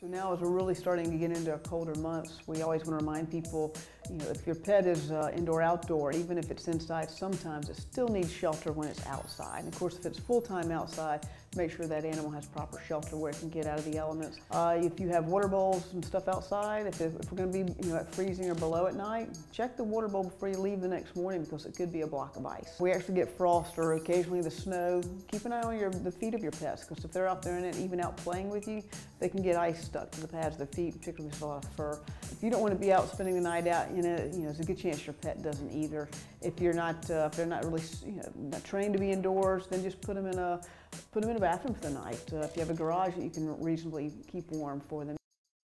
So now as we're really starting to get into colder months, we always want to remind people, you know, if your pet is uh, indoor outdoor, even if it's inside, sometimes it still needs shelter when it's outside. And of course, if it's full-time outside, make sure that animal has proper shelter where it can get out of the elements. Uh, if you have water bowls and stuff outside, if, it, if we're going to be you know, at freezing or below at night, check the water bowl before you leave the next morning because it could be a block of ice. We actually get frost or occasionally the snow. Keep an eye on your, the feet of your pets because if they're out there in it, even out playing with you, they can get ice stuck to the pads of their feet, particularly if there's a lot of fur. If you don't want to be out spending the night out in it, you know, there's a good chance your pet doesn't either. If you're not, uh, if they're not really, you know, not trained to be indoors, then just put them in a, put them in a bathroom for the night. Uh, if you have a garage that you can reasonably keep warm for them.